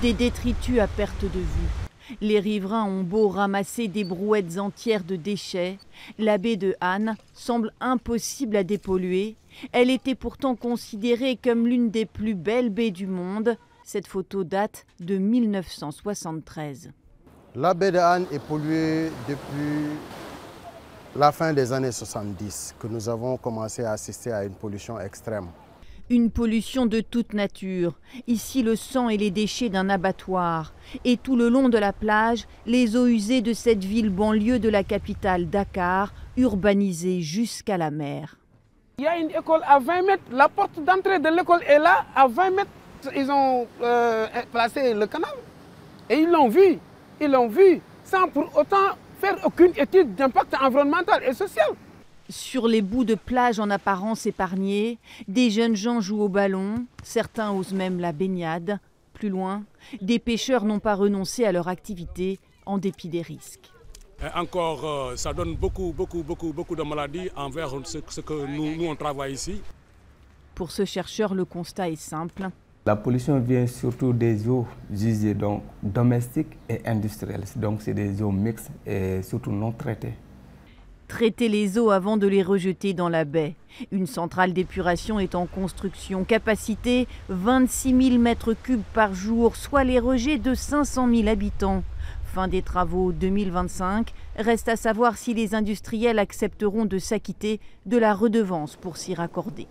des détritus à perte de vue. Les riverains ont beau ramasser des brouettes entières de déchets, la baie de Han semble impossible à dépolluer. Elle était pourtant considérée comme l'une des plus belles baies du monde. Cette photo date de 1973. La baie de Han est polluée depuis la fin des années 70 que nous avons commencé à assister à une pollution extrême. Une pollution de toute nature. Ici, le sang et les déchets d'un abattoir. Et tout le long de la plage, les eaux usées de cette ville banlieue de la capitale Dakar, urbanisée jusqu'à la mer. Il y a une école à 20 mètres. La porte d'entrée de l'école est là, à 20 mètres. Ils ont euh, placé le canal. Et ils l'ont vu. Ils l'ont vu sans pour autant faire aucune étude d'impact environnemental et social. Sur les bouts de plage en apparence épargnés, des jeunes gens jouent au ballon, certains osent même la baignade. Plus loin, des pêcheurs n'ont pas renoncé à leur activité en dépit des risques. encore, euh, ça donne beaucoup, beaucoup, beaucoup, beaucoup de maladies envers ce, que nous, nous, on travaille ici. Pour ce chercheur, le constat est simple. La pollution vient surtout des eaux usées donc domestiques et industrielles. Donc c'est des eaux mixtes et surtout non traitées traiter les eaux avant de les rejeter dans la baie. Une centrale d'épuration est en construction, capacité 26 000 mètres cubes par jour, soit les rejets de 500 000 habitants. Fin des travaux 2025, reste à savoir si les industriels accepteront de s'acquitter de la redevance pour s'y raccorder.